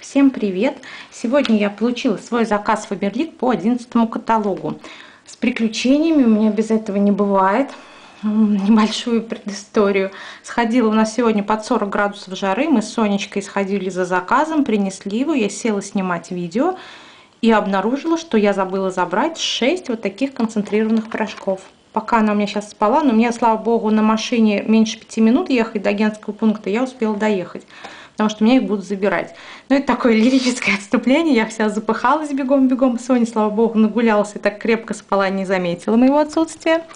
Всем привет! Сегодня я получила свой заказ Фаберлик по 11 каталогу. С приключениями у меня без этого не бывает. Небольшую предысторию. Сходила у нас сегодня под 40 градусов жары. Мы с Сонечкой сходили за заказом, принесли его. Я села снимать видео и обнаружила, что я забыла забрать 6 вот таких концентрированных порошков. Пока она у меня сейчас спала, но мне, слава богу, на машине меньше 5 минут ехать до агентского пункта, я успела доехать потому что меня их будут забирать. Ну, это такое лирическое отступление, я вся запыхалась бегом-бегом. Соня, слава богу, нагулялась и так крепко спала, не заметила моего отсутствия.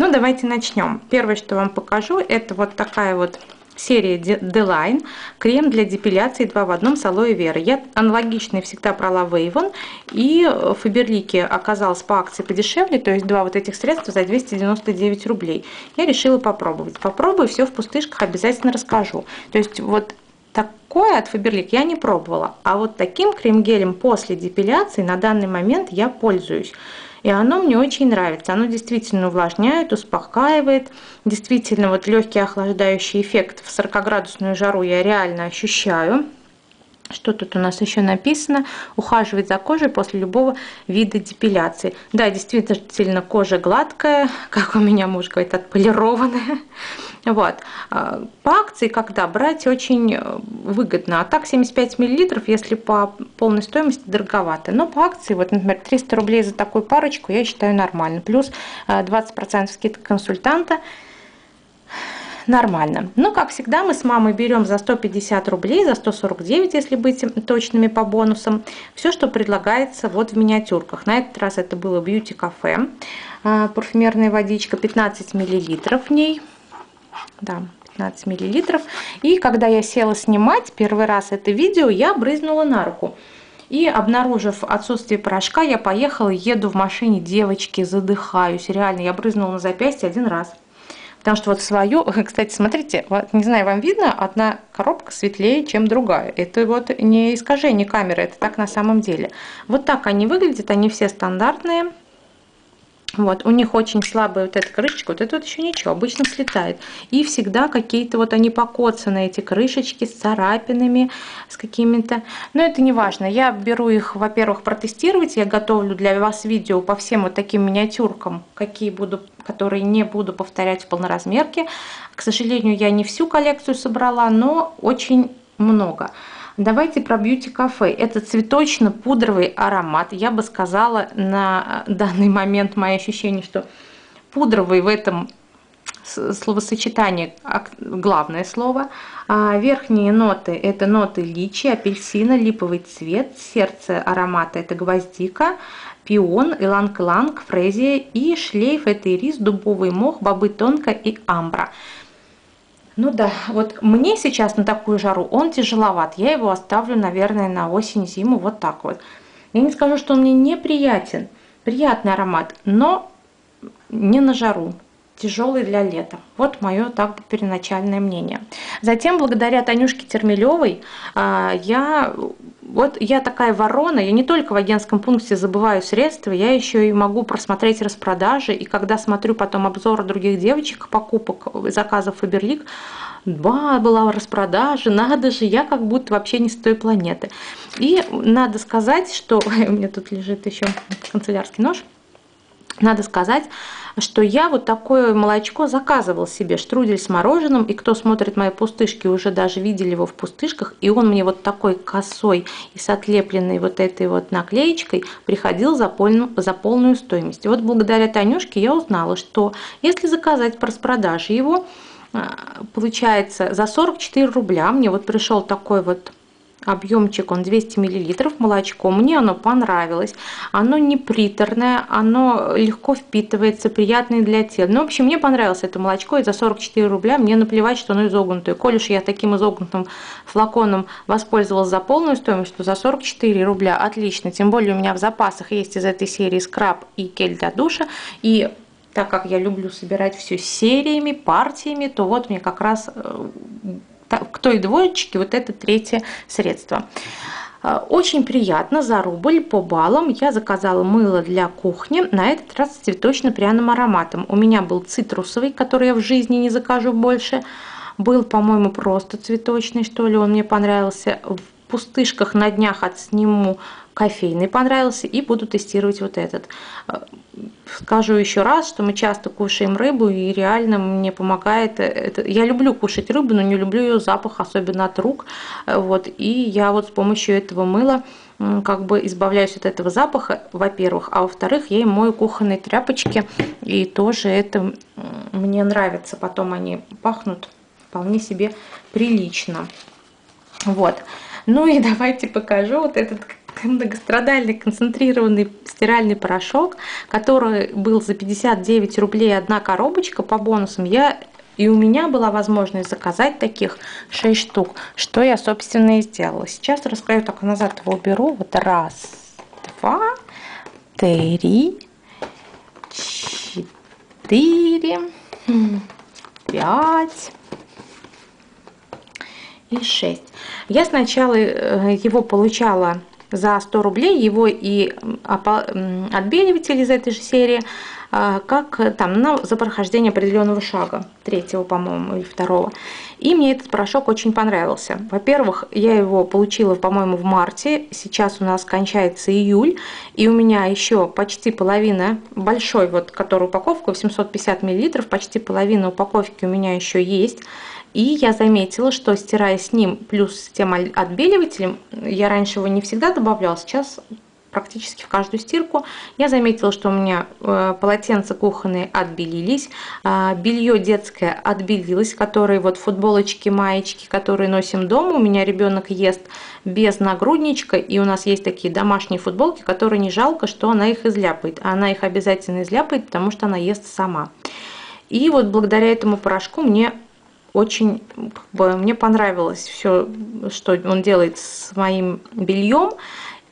Ну, давайте начнем. Первое, что вам покажу, это вот такая вот серия D-Line, крем для депиляции 2 в 1 с алоэ вера. Я аналогичный всегда брала Вейвон, и в Фаберлике оказалось по акции подешевле, то есть два вот этих средства за 299 рублей. Я решила попробовать. Попробую, все в пустышках обязательно расскажу. То есть вот Такое от Faberlic я не пробовала, а вот таким крем-гелем после депиляции на данный момент я пользуюсь. И оно мне очень нравится. Оно действительно увлажняет, успокаивает. Действительно, вот легкий охлаждающий эффект в 40-градусную жару я реально ощущаю. Что тут у нас еще написано? Ухаживать за кожей после любого вида депиляции. Да, действительно, кожа гладкая, как у меня муж говорит, отполированная. Вот. А, по акции, когда брать, очень э, выгодно. А так 75 мл, если по полной стоимости, дороговато. Но по акции, вот, например, 300 рублей за такую парочку, я считаю нормально. Плюс 20% э, скидка консультанта нормально. Но, как всегда, мы с мамой берем за 150 рублей, за 149, если быть точными по бонусам, все, что предлагается вот в миниатюрках. На этот раз это было Cafe, а, парфюмерная водичка, 15 миллилитров в ней. Да, 15 миллилитров. И когда я села снимать первый раз это видео, я брызнула на руку. И обнаружив отсутствие порошка, я поехала, еду в машине, девочки, задыхаюсь. Реально, я брызнула на запястье один раз. Потому что вот свою, кстати, смотрите, вот, не знаю, вам видно, одна коробка светлее, чем другая. Это вот не искажение камеры, это так на самом деле. Вот так они выглядят, они все стандартные. Вот, у них очень слабая вот эта крышечка, вот это вот еще ничего, обычно слетает. И всегда какие-то вот они покоцаны, эти крышечки с царапинами, с какими-то... Но это не важно, я беру их, во-первых, протестировать, я готовлю для вас видео по всем вот таким миниатюркам, какие буду, которые не буду повторять в полноразмерке. К сожалению, я не всю коллекцию собрала, но очень много. Давайте про Cafe. Это цветочно-пудровый аромат. Я бы сказала на данный момент мои ощущения, что пудровый в этом словосочетании главное слово. А верхние ноты – это ноты личи, апельсина, липовый цвет. Сердце аромата – это гвоздика, пион, иланг-иланг, фрезия и шлейф – это ирис, дубовый мох, бобы тонко и амбра. Ну да, вот мне сейчас на такую жару он тяжеловат. Я его оставлю, наверное, на осень-зиму вот так вот. Я не скажу, что он мне неприятен. Приятный аромат, но не на жару. Тяжелый для лета. Вот мое так переначальное мнение. Затем, благодаря Танюшке Термелевой, а, я вот я такая ворона, я не только в агентском пункте забываю средства, я еще и могу просмотреть распродажи, и когда смотрю потом обзоры других девочек, покупок, заказов Фаберлик, да, была распродажа, надо же, я как будто вообще не с той планеты. И надо сказать, что у меня тут лежит еще канцелярский нож, надо сказать, что я вот такое молочко заказывал себе, штрудель с мороженым, и кто смотрит мои пустышки, уже даже видели его в пустышках, и он мне вот такой косой и с отлепленной вот этой вот наклеечкой приходил за полную, за полную стоимость. И вот благодаря Танюшке я узнала, что если заказать по распродаже его, а, получается за 44 рубля, мне вот пришел такой вот объемчик он 200 мл молочко. Мне оно понравилось. Оно не приторное, оно легко впитывается, приятное для тела. Ну, в общем, мне понравилось это молочко, и за 44 рубля мне наплевать, что оно изогнутое. Коль уж я таким изогнутым флаконом воспользовалась за полную стоимость, то за 44 рубля отлично. Тем более у меня в запасах есть из этой серии скраб и кель для душа. И так как я люблю собирать все сериями, партиями, то вот мне как раз э, к той двоечке вот это третье средство. А, очень приятно, за рубль по баллам я заказала мыло для кухни, на этот раз с цветочно-пряным ароматом. У меня был цитрусовый, который я в жизни не закажу больше. Был, по-моему, просто цветочный, что ли, он мне понравился. пустышках на днях отсниму кофейный понравился и буду тестировать вот этот. Скажу еще раз, что мы часто кушаем рыбу и реально мне помогает это. Я люблю кушать рыбу, но не люблю ее запах, особенно от рук. Вот, и я вот с помощью этого мыла как бы избавляюсь от этого запаха, во-первых, а во-вторых, я им мою кухонные тряпочки, и тоже это мне нравится, потом они пахнут вполне себе прилично. Вот. Ну и давайте покажу вот этот многострадальный концентрированный стиральный порошок, который был за 59 рублей одна коробочка по бонусам. Я и у меня была возможность заказать таких 6 штук, что я, собственно, и сделала. Сейчас расскажу, так назад его уберу. Вот раз, два, три, четыре, пять и шесть. Я сначала э, его получала за 100 рублей, его и отбеливатель из этой же серии – как э, там на, за прохождение определенного шага, третьего, по-моему, или второго. И мне этот порошок очень понравился. Во-первых, я его получила, по-моему, в марте, сейчас у нас кончается июль, и у меня еще почти половина, большой вот, который упаковка, 750 мл, почти половина упаковки у меня еще есть. И я заметила, что стирая с ним плюс с тем отбеливателем, я раньше его не всегда добавляла, сейчас практически в каждую стирку. Я заметила, что у меня э, полотенца кухонные отбелились, а, белье детское отбелилось, которые вот футболочки, маечки, которые носим дома. У меня ребенок ест без нагрудничка, и у нас есть такие домашние футболки, которые не жалко, что она их изляпает. Она их обязательно изляпает, потому что она ест сама. И вот благодаря этому порошку мне очень как бы, мне понравилось все, что он делает с моим бельем.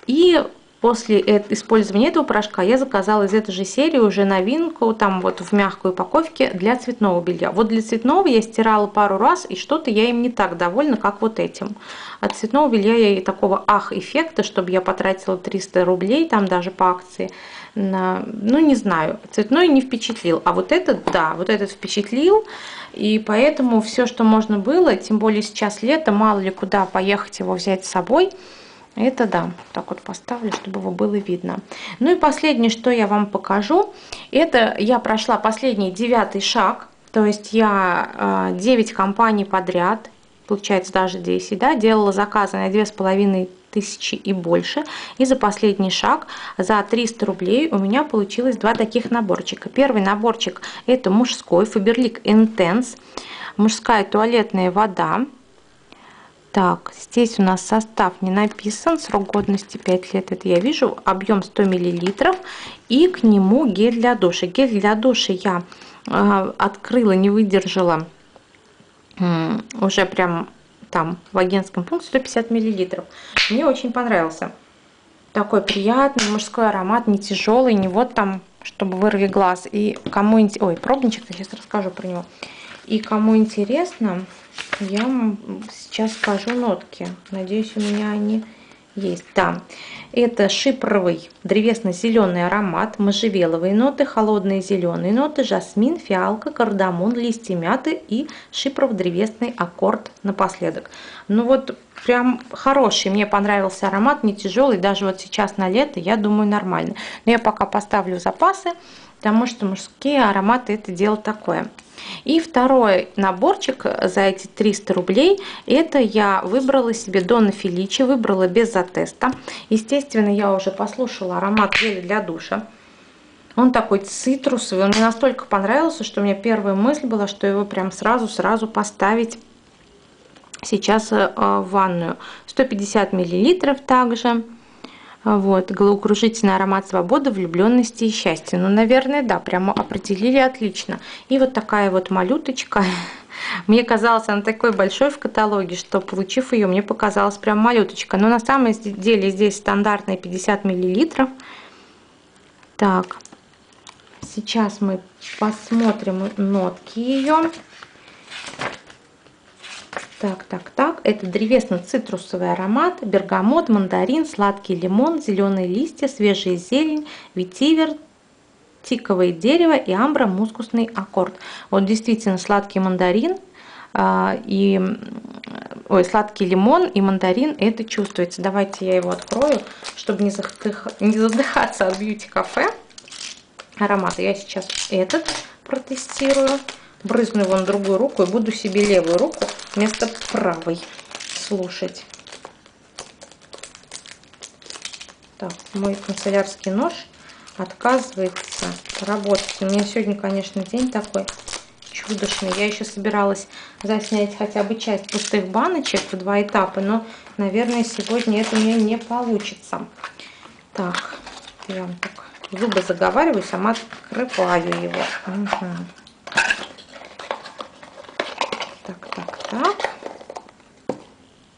И После использования этого порошка я заказала из этой же серии уже новинку, там вот в мягкой упаковке для цветного белья. Вот для цветного я стирала пару раз, и что-то я им не так довольна, как вот этим. От цветного белья я и такого ах-эффекта, чтобы я потратила 300 рублей, там даже по акции, на, ну не знаю, цветной не впечатлил, а вот этот, да, вот этот впечатлил, и поэтому все, что можно было, тем более сейчас лето, мало ли куда поехать его взять с собой, это да, так вот поставлю, чтобы его было видно. Ну и последнее, что я вам покажу, это я прошла последний девятый шаг, то есть я 9 а, компаний подряд, получается даже 10, да, делала заказы на 2,5 тысячи и больше. И за последний шаг, за 300 рублей у меня получилось два таких наборчика. Первый наборчик это мужской Faberlic Intense, мужская туалетная вода. Так, здесь у нас состав не написан, срок годности 5 лет, это я вижу, объем 100 мл, и к нему гель для душа. Гель для душа я э, открыла, не выдержала, э, уже прям там в агентском пункте 150 мл. Мне очень понравился. Такой приятный мужской аромат, не тяжелый, не вот там, чтобы вырви глаз. И кому ой, пробничек, я сейчас расскажу про него. И кому интересно, я вам сейчас скажу нотки. Надеюсь, у меня они есть. Да, это шипровый древесно-зеленый аромат, можжевеловые ноты, холодные зеленые ноты, жасмин, фиалка, кардамон, листья мяты и шипров-древесный аккорд напоследок. Ну вот прям хороший, мне понравился аромат, не тяжелый, даже вот сейчас на лето, я думаю, нормально. Но я пока поставлю запасы, потому что мужские ароматы это дело такое. И второй наборчик за эти 300 рублей, это я выбрала себе Дона Феличи, выбрала без затеста. Естественно, я уже послушала аромат геля для душа. Он такой цитрусовый, он мне настолько понравился, что у меня первая мысль была, что его прям сразу-сразу поставить сейчас э, в ванную. 150 миллилитров также. Вот, головокружительный аромат свободы, влюбленности и счастья. Ну, наверное, да, прямо определили отлично. И вот такая вот малюточка. Мне казалось, она такой большой в каталоге, что получив ее, мне показалась прям малюточка. Но на самом деле здесь стандартная 50 миллилитров. Так, сейчас мы посмотрим нотки ее. Так, так, так. Это древесно-цитрусовый аромат, бергамот, мандарин, сладкий лимон, зеленые листья, свежая зелень, ветивер, тиковое дерево и амбра-мускусный аккорд. Вот действительно сладкий мандарин а, и ой, сладкий лимон и мандарин, это чувствуется. Давайте я его открою, чтобы не, задых, не задыхаться от бьюти-кафе аромата. Я сейчас этот протестирую. Брызну его на другую руку и буду себе левую руку вместо правой слушать. Так, мой канцелярский нож отказывается работать. У меня сегодня, конечно, день такой чудошный. Я еще собиралась заснять хотя бы часть пустых баночек в два этапа, но, наверное, сегодня это у меня не получится. Так, вам так зубы заговариваю, сама открываю его. Угу. Так, так, так.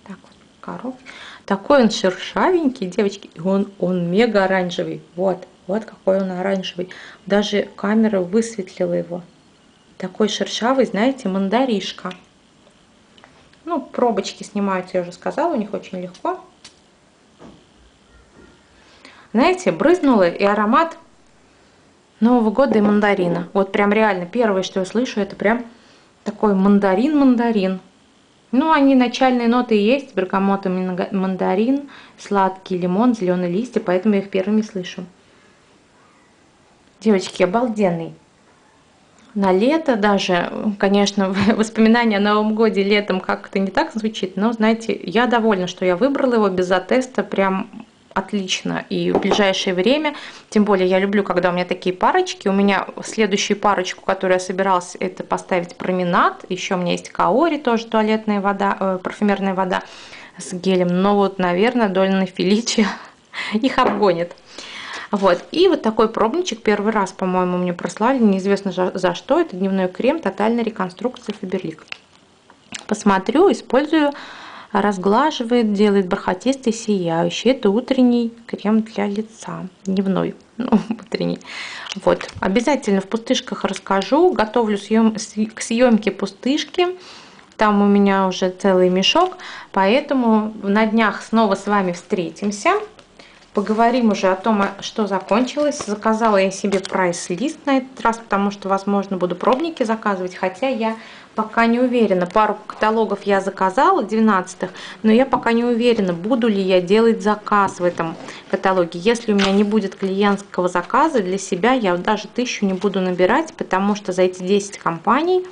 Так, вот коробка. Такой он шершавенький, девочки, и он, он мега оранжевый. Вот, вот какой он оранжевый. Даже камера высветлила его. Такой шершавый, знаете, мандаришка. Ну, пробочки снимаются, я уже сказала, у них очень легко. Знаете, брызнула и аромат Нового года и мандарина. Вот прям реально первое, что я слышу, это прям такой мандарин-мандарин. Ну, они начальные ноты есть, бергамот и мандарин, сладкий лимон, зеленые листья, поэтому я их первыми слышу. Девочки, обалденный. На лето даже, конечно, воспоминания о Новом Годе летом как-то не так звучит, но, знаете, я довольна, что я выбрала его без теста, прям отлично и в ближайшее время. Тем более я люблю, когда у меня такие парочки. У меня следующую парочку, которую я собиралась, это поставить променад. Еще у меня есть каори, тоже туалетная вода, э, парфюмерная вода с гелем. Но вот, наверное, Дольна Феличи их обгонит. Вот. И вот такой пробничек первый раз, по-моему, мне прослали. Неизвестно за что. Это дневной крем тотальной реконструкции Фаберлик. Посмотрю, использую разглаживает, делает бархатистый, сияющий. Это утренний крем для лица, дневной, ну, утренний. Вот, обязательно в пустышках расскажу. Готовлю съем, к съемке пустышки. Там у меня уже целый мешок, поэтому на днях снова с вами встретимся. Поговорим уже о том, что закончилось. Заказала я себе прайс-лист на этот раз, потому что, возможно, буду пробники заказывать. Хотя я пока не уверена. Пару каталогов я заказала, 12 но я пока не уверена, буду ли я делать заказ в этом каталоге. Если у меня не будет клиентского заказа для себя, я даже тысячу не буду набирать, потому что за эти 10 компаний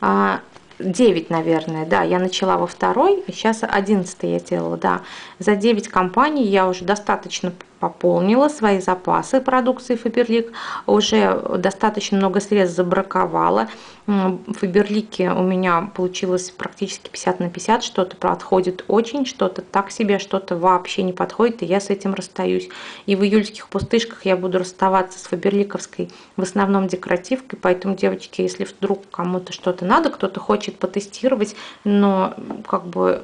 а, 9, наверное, да, я начала во второй, сейчас 11 я делала, да. За 9 компаний я уже достаточно пополнила свои запасы продукции Фаберлик, уже достаточно много средств забраковала. В Фаберлике у меня получилось практически 50 на 50, что-то подходит очень, что-то так себе, что-то вообще не подходит, и я с этим расстаюсь. И в июльских пустышках я буду расставаться с Фаберликовской в основном декоративкой, поэтому, девочки, если вдруг кому-то что-то надо, кто-то хочет потестировать, но как бы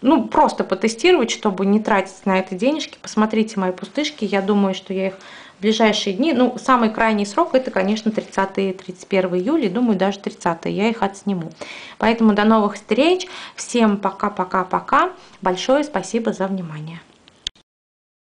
ну, просто потестировать, чтобы не тратить на это денежки. Посмотрите мои пустышки. Я думаю, что я их в ближайшие дни, ну, самый крайний срок это, конечно, 30-31 июля, думаю, даже 30 я их отсниму. Поэтому до новых встреч. Всем пока-пока-пока. Большое спасибо за внимание.